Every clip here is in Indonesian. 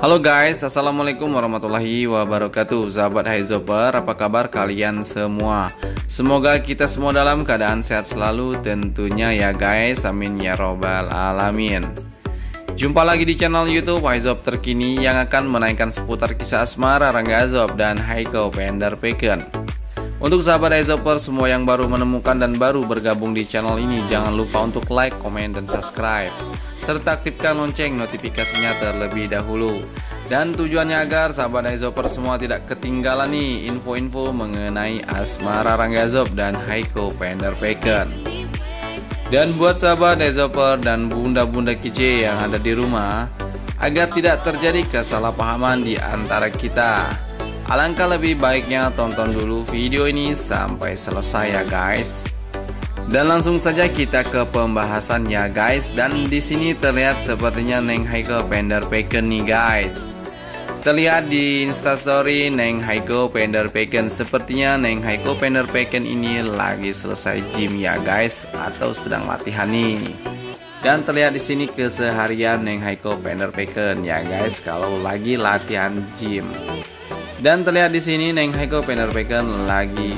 Halo guys, Assalamualaikum warahmatullahi wabarakatuh. Sahabat Haizoper, apa kabar kalian semua? Semoga kita semua dalam keadaan sehat selalu tentunya ya guys. Amin ya robbal alamin. Jumpa lagi di channel youtube Haizob terkini yang akan menaikkan seputar kisah asmara Rangga Azob dan Haiko Pender Peken untuk sahabat Aizoper semua yang baru menemukan dan baru bergabung di channel ini Jangan lupa untuk like, komen, dan subscribe. Serta aktifkan lonceng notifikasinya terlebih dahulu. Dan tujuannya agar sahabat Aizoper semua tidak ketinggalan nih Info-info mengenai Asmara Ranggazob dan Haiko Penderpeken Dan buat sahabat Aizoper dan bunda-bunda kece yang ada di rumah Agar tidak terjadi kesalahpahaman di antara kita Alangkah lebih baiknya tonton dulu video ini sampai selesai ya guys. Dan langsung saja kita ke pembahasan ya guys. Dan di sini terlihat sepertinya Neng Haiko Pender Peken nih guys. Terlihat di instastory Neng Haiko Pender Peken Sepertinya Neng Haiko Pender Peken ini lagi selesai gym ya guys Atau sedang latihan nih dan terlihat di sini keseharian Neng Haiko Pender Peken ya guys kalau lagi latihan gym. Dan terlihat di sini Neng Haiko Penerpeken lagi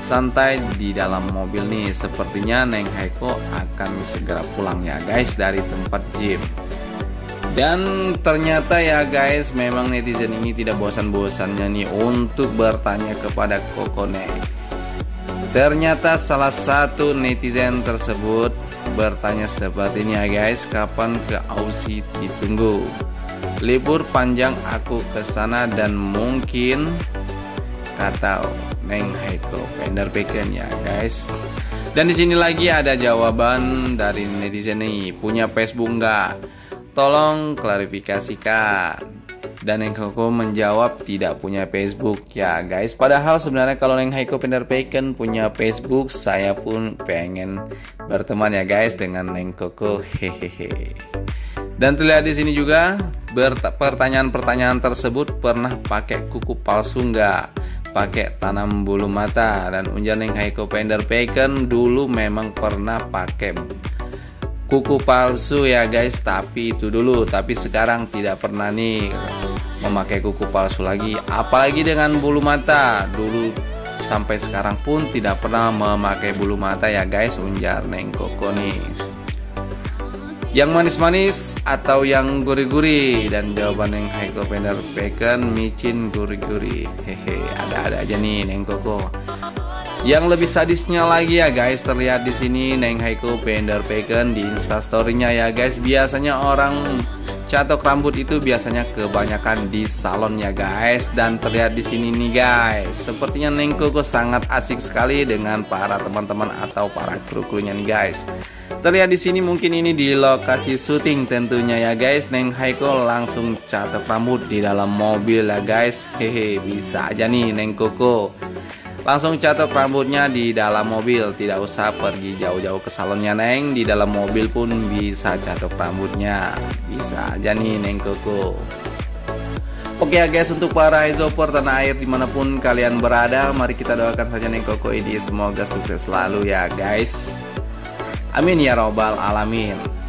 santai di dalam mobil nih. Sepertinya Neng Haiko akan segera pulang ya guys dari tempat gym. Dan ternyata ya guys, memang netizen ini tidak bosan-bosannya nih untuk bertanya kepada Kokone. Ternyata salah satu netizen tersebut bertanya seperti ini ya guys, kapan ke Aussie ditunggu? Libur panjang aku ke sana dan mungkin kata Neng Haiko Pender Bacon ya guys. Dan di sini lagi ada jawaban dari netizen nih. Punya Facebook nggak? Tolong klarifikasi kak dan Neng Haiko menjawab tidak punya Facebook ya guys. Padahal sebenarnya kalau Neng Haiko Pender Bacon punya Facebook saya pun pengen berteman ya guys dengan Neng Koko. Hehehe. Dan terlihat di sini juga pertanyaan-pertanyaan tersebut pernah pakai kuku palsu nggak? Pakai tanam bulu mata dan unjar yang Haiko Pender Peken dulu memang pernah pakai kuku palsu ya guys tapi itu dulu. Tapi sekarang tidak pernah nih memakai kuku palsu lagi. Apalagi dengan bulu mata. Dulu sampai sekarang pun tidak pernah memakai bulu mata ya guys unjar Neng Koko nih yang manis-manis atau yang gurih-gurih? Dan jawaban yang Haiko Pender Bacon micin gurih-gurih. Hehe ada-ada aja nih Neng Koko. Yang lebih sadisnya lagi ya guys terlihat di sini Neng Haiko Pender Bacon di instastorynya ya guys. Biasanya orang catok rambut itu biasanya kebanyakan di salon ya guys. Dan terlihat di sini nih guys. Sepertinya Neng Koko sangat asik sekali dengan para teman-teman atau para kru-krunya nih guys. Terlihat di sini mungkin ini di lokasi syuting tentunya ya guys. Neng Haiko langsung catok rambut di dalam mobil ya guys. Hehe bisa aja nih Neng Koko Langsung catok rambutnya di dalam mobil. Tidak usah pergi jauh-jauh ke salonnya Neng. Di dalam mobil pun bisa catok rambutnya. Bisa aja nih Neng Koko. Oke ya guys untuk para Izoper tanah air di mana pun kalian berada Mari kita doakan saja Neng Koko ini semoga sukses selalu ya guys. Amin ya robbal alamin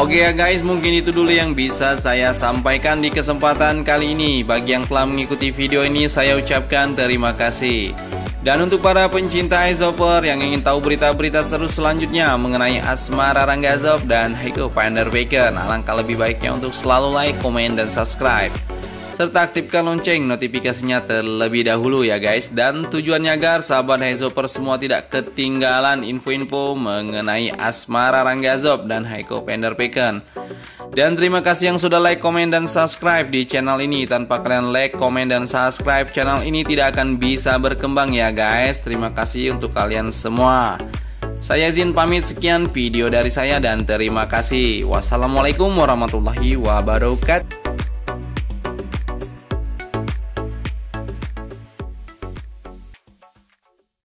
Oke ya guys, mungkin itu dulu yang bisa saya sampaikan di kesempatan kali ini. Bagi yang telah mengikuti video ini, saya ucapkan terima kasih. Dan untuk para pencinta Isoper yang ingin tahu berita-berita seru selanjutnya mengenai Asmara Ranggazov dan Heiko Bacon, alangkah lebih baiknya untuk selalu like, komen, dan subscribe serta aktifkan lonceng notifikasinya terlebih dahulu ya guys. Dan tujuannya agar sahabat Heizoper semua tidak ketinggalan info-info mengenai Asmara Ranggazov dan Haiko Penderpeken dan terima kasih yang sudah like, komen, dan subscribe di channel ini. Tanpa kalian like, komen, dan subscribe channel ini tidak akan bisa berkembang ya guys. Terima kasih untuk kalian semua. Saya izin pamit sekian video dari saya dan terima kasih. Wassalamualaikum warahmatullahi wabarakatuh.